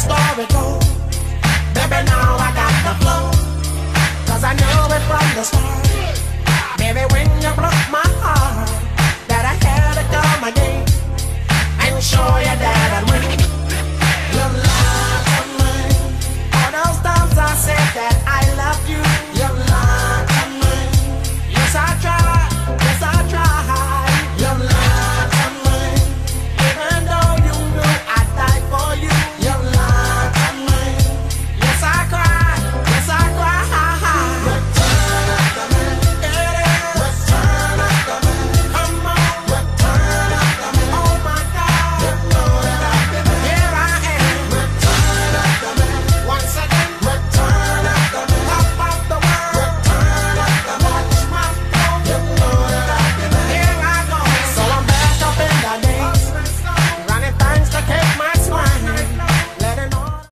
story goes. Baby, now I got the flow. Cause I know it from the start.